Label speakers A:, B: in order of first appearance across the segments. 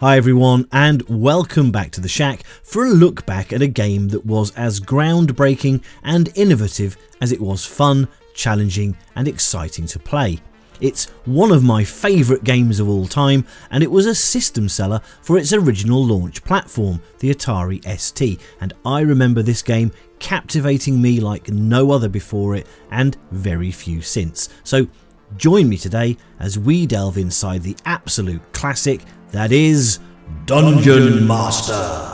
A: Hi everyone and welcome back to the Shack for a look back at a game that was as groundbreaking and innovative as it was fun, challenging and exciting to play. It's one of my favourite games of all time and it was a system seller for its original launch platform, the Atari ST, and I remember this game captivating me like no other before it and very few since. So join me today as we delve inside the absolute classic that is Dungeon Master.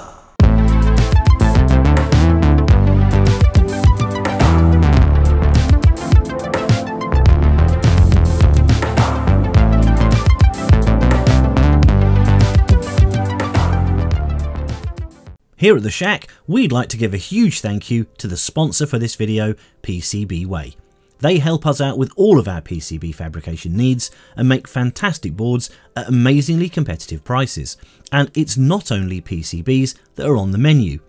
A: Here at The Shack, we'd like to give a huge thank you to the sponsor for this video, PCBWay. They help us out with all of our PCB fabrication needs and make fantastic boards at amazingly competitive prices. And it's not only PCBs that are on the menu.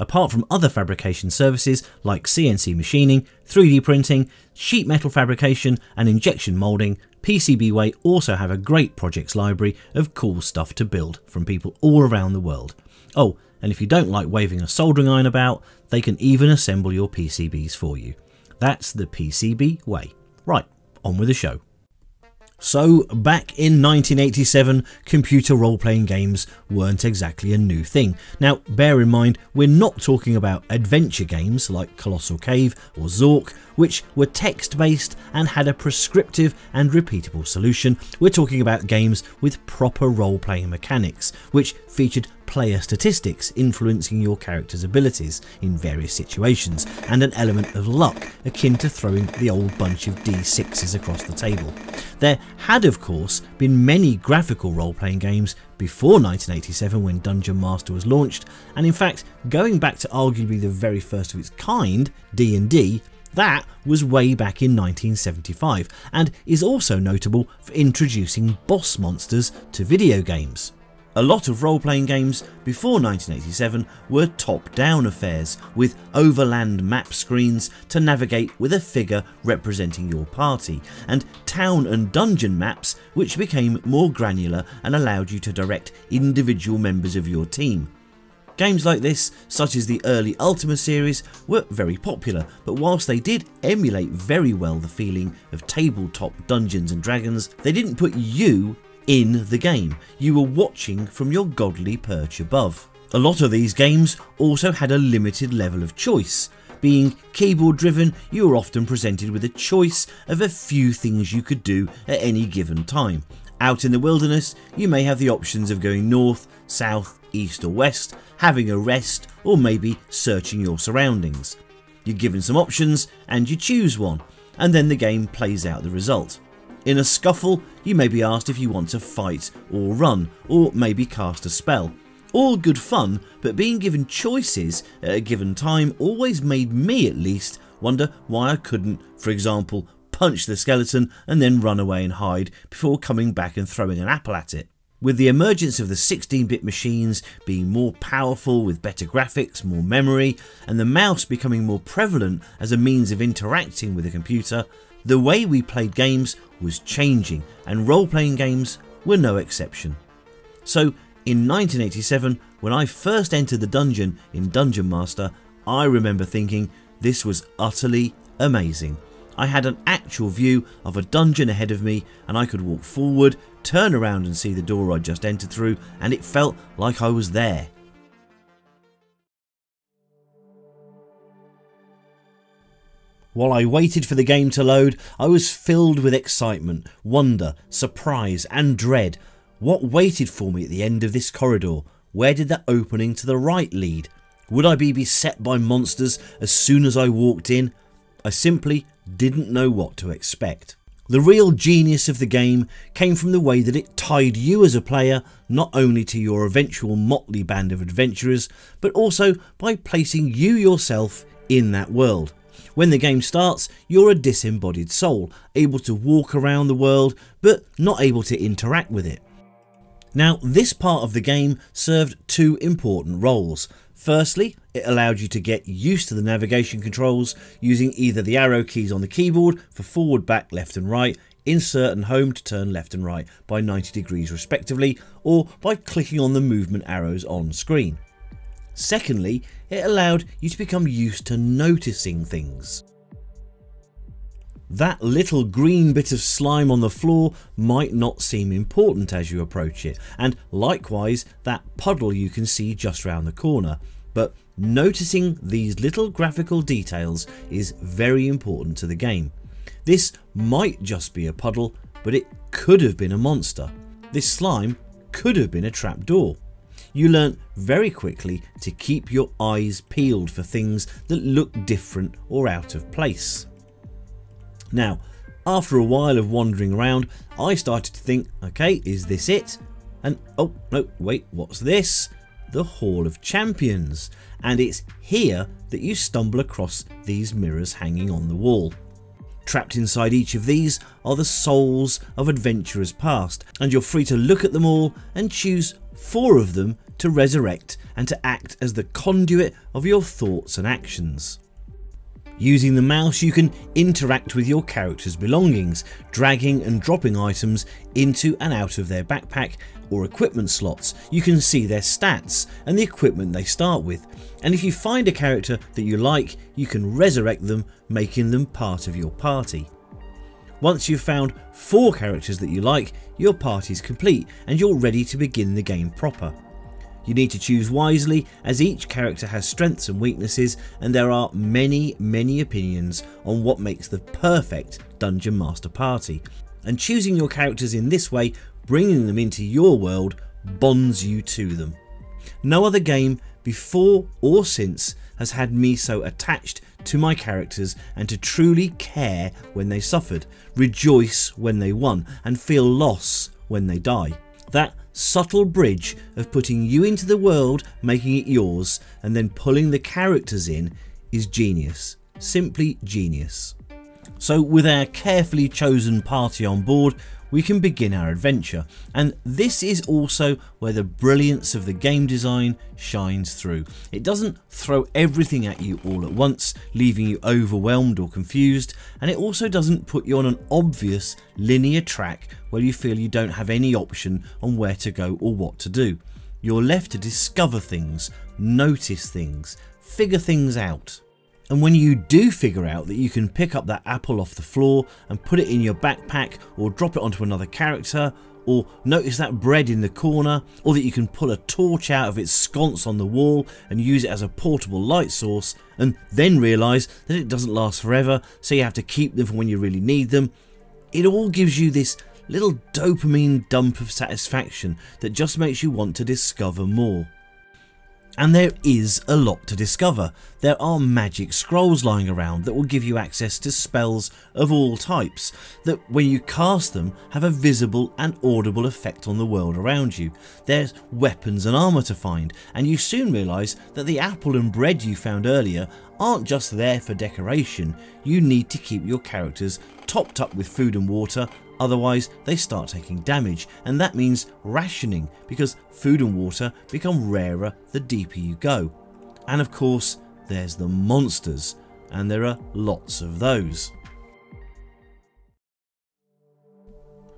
A: Apart from other fabrication services like CNC machining, 3D printing, sheet metal fabrication and injection moulding, PCBWay also have a great projects library of cool stuff to build from people all around the world. Oh, and if you don't like waving a soldering iron about, they can even assemble your PCBs for you. That's the PCB way. Right, on with the show. So, back in 1987, computer role playing games weren't exactly a new thing. Now, bear in mind, we're not talking about adventure games like Colossal Cave or Zork, which were text based and had a prescriptive and repeatable solution. We're talking about games with proper role playing mechanics, which featured player statistics influencing your character's abilities in various situations, and an element of luck akin to throwing the old bunch of d6s across the table. There had, of course, been many graphical role playing games before 1987 when Dungeon Master was launched, and in fact, going back to arguably the very first of its kind, D&D, that was way back in 1975 and is also notable for introducing boss monsters to video games. A lot of role playing games before 1987 were top down affairs with overland map screens to navigate with a figure representing your party, and town and dungeon maps which became more granular and allowed you to direct individual members of your team. Games like this, such as the early Ultima series, were very popular, but whilst they did emulate very well the feeling of tabletop Dungeons and Dragons, they didn't put you in the game. You were watching from your godly perch above. A lot of these games also had a limited level of choice. Being keyboard driven, you were often presented with a choice of a few things you could do at any given time. Out in the wilderness, you may have the options of going north, south, east or west, having a rest, or maybe searching your surroundings. You're given some options and you choose one, and then the game plays out the result. In a scuffle, you may be asked if you want to fight or run, or maybe cast a spell. All good fun, but being given choices at a given time always made me, at least, wonder why I couldn't, for example, punch the skeleton and then run away and hide before coming back and throwing an apple at it. With the emergence of the 16-bit machines being more powerful with better graphics, more memory, and the mouse becoming more prevalent as a means of interacting with a computer, the way we played games was changing and role-playing games were no exception. So in 1987, when I first entered the dungeon in Dungeon Master, I remember thinking this was utterly amazing. I had an actual view of a dungeon ahead of me and I could walk forward, turn around and see the door I just entered through and it felt like I was there. While I waited for the game to load, I was filled with excitement, wonder, surprise and dread. What waited for me at the end of this corridor? Where did the opening to the right lead? Would I be beset by monsters as soon as I walked in? I simply didn't know what to expect. The real genius of the game came from the way that it tied you as a player not only to your eventual motley band of adventurers, but also by placing you yourself in that world. When the game starts, you're a disembodied soul, able to walk around the world, but not able to interact with it. Now, this part of the game served two important roles. Firstly, it allowed you to get used to the navigation controls using either the arrow keys on the keyboard for forward, back, left and right insert and home to turn left and right by 90 degrees respectively, or by clicking on the movement arrows on screen. Secondly, it allowed you to become used to noticing things. That little green bit of slime on the floor might not seem important as you approach it, and likewise that puddle you can see just round the corner, but noticing these little graphical details is very important to the game. This might just be a puddle, but it could have been a monster. This slime could have been a trapdoor. You learn very quickly to keep your eyes peeled for things that look different or out of place. Now, after a while of wandering around, I started to think, okay, is this it? And oh, no, wait, what's this? The Hall of Champions. And it's here that you stumble across these mirrors hanging on the wall. Trapped inside each of these are the souls of adventurers past, and you're free to look at them all and choose four of them to resurrect and to act as the conduit of your thoughts and actions. Using the mouse you can interact with your character's belongings, dragging and dropping items into and out of their backpack or equipment slots. You can see their stats and the equipment they start with and if you find a character that you like you can resurrect them making them part of your party. Once you've found 4 characters that you like your party is complete and you're ready to begin the game proper. You need to choose wisely as each character has strengths and weaknesses and there are many many opinions on what makes the perfect Dungeon Master party and choosing your characters in this way, bringing them into your world bonds you to them. No other game before or since has had me so attached to my characters and to truly care when they suffered, rejoice when they won and feel loss when they die. That subtle bridge of putting you into the world, making it yours, and then pulling the characters in is genius. Simply genius. So, with our carefully chosen party on board, we can begin our adventure. And this is also where the brilliance of the game design shines through. It doesn't throw everything at you all at once, leaving you overwhelmed or confused, and it also doesn't put you on an obvious linear track where you feel you don't have any option on where to go or what to do. You're left to discover things, notice things, figure things out. And when you do figure out that you can pick up that apple off the floor and put it in your backpack or drop it onto another character or notice that bread in the corner or that you can pull a torch out of its sconce on the wall and use it as a portable light source and then realise that it doesn't last forever so you have to keep them for when you really need them, it all gives you this little dopamine dump of satisfaction that just makes you want to discover more. And there is a lot to discover. There are magic scrolls lying around that will give you access to spells of all types that when you cast them have a visible and audible effect on the world around you. There's weapons and armour to find and you soon realise that the apple and bread you found earlier aren't just there for decoration, you need to keep your characters topped up with food and water Otherwise, they start taking damage, and that means rationing because food and water become rarer the deeper you go. And of course, there's the monsters, and there are lots of those.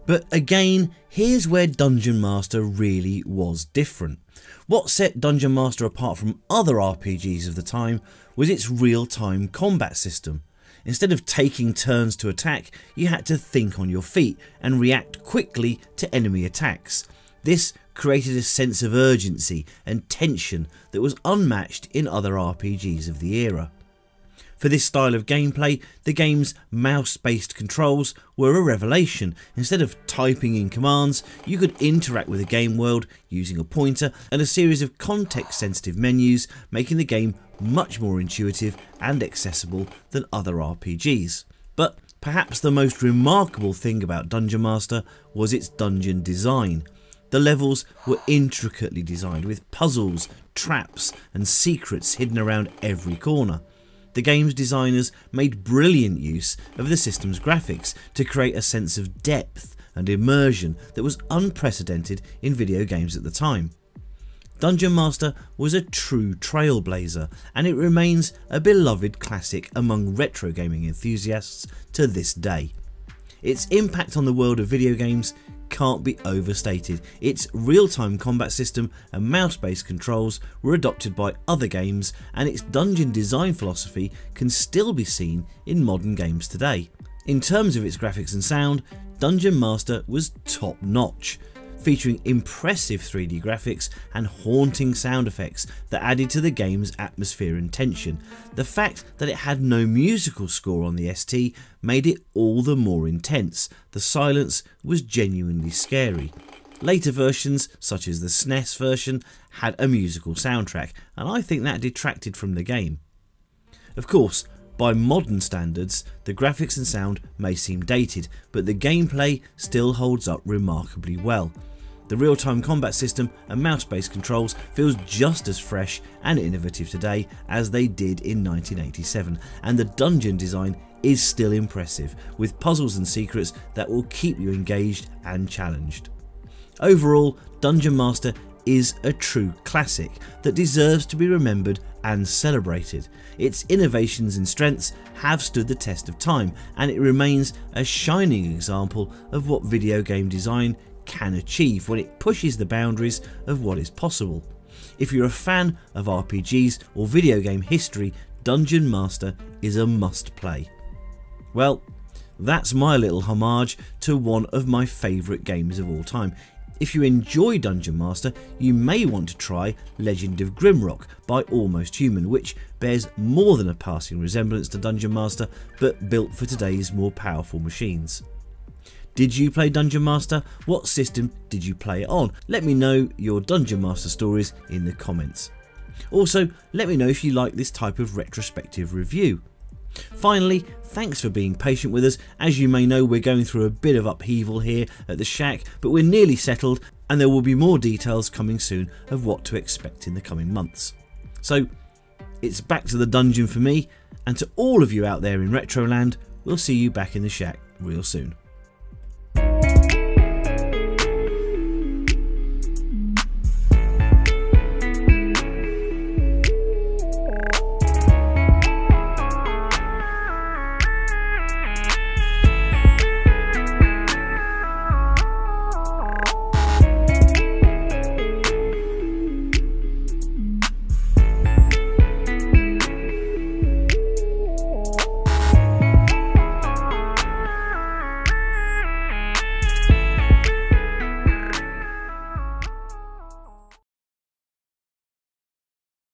A: But again, here's where Dungeon Master really was different. What set Dungeon Master apart from other RPGs of the time was its real-time combat system. Instead of taking turns to attack, you had to think on your feet and react quickly to enemy attacks. This created a sense of urgency and tension that was unmatched in other RPGs of the era. For this style of gameplay, the game's mouse-based controls were a revelation. Instead of typing in commands, you could interact with the game world using a pointer and a series of context-sensitive menus, making the game much more intuitive and accessible than other RPGs. But perhaps the most remarkable thing about Dungeon Master was its dungeon design. The levels were intricately designed with puzzles, traps and secrets hidden around every corner the game's designers made brilliant use of the system's graphics to create a sense of depth and immersion that was unprecedented in video games at the time. Dungeon Master was a true trailblazer and it remains a beloved classic among retro gaming enthusiasts to this day. Its impact on the world of video games can't be overstated. Its real-time combat system and mouse-based controls were adopted by other games and its dungeon design philosophy can still be seen in modern games today. In terms of its graphics and sound, Dungeon Master was top notch featuring impressive 3D graphics and haunting sound effects that added to the game's atmosphere and tension. The fact that it had no musical score on the ST made it all the more intense. The silence was genuinely scary. Later versions, such as the SNES version, had a musical soundtrack, and I think that detracted from the game. Of course, by modern standards, the graphics and sound may seem dated, but the gameplay still holds up remarkably well. The real-time combat system and mouse-based controls feels just as fresh and innovative today as they did in 1987 and the dungeon design is still impressive with puzzles and secrets that will keep you engaged and challenged. Overall, Dungeon Master is a true classic that deserves to be remembered and celebrated. Its innovations and strengths have stood the test of time and it remains a shining example of what video game design can achieve when it pushes the boundaries of what is possible. If you're a fan of RPGs or video game history, Dungeon Master is a must play. Well, that's my little homage to one of my favourite games of all time. If you enjoy Dungeon Master, you may want to try Legend of Grimrock by Almost Human, which bears more than a passing resemblance to Dungeon Master, but built for today's more powerful machines. Did you play Dungeon Master? What system did you play it on? Let me know your Dungeon Master stories in the comments. Also, let me know if you like this type of retrospective review. Finally, thanks for being patient with us. As you may know, we're going through a bit of upheaval here at the shack, but we're nearly settled and there will be more details coming soon of what to expect in the coming months. So, it's back to the dungeon for me, and to all of you out there in Retroland, we'll see you back in the shack real soon.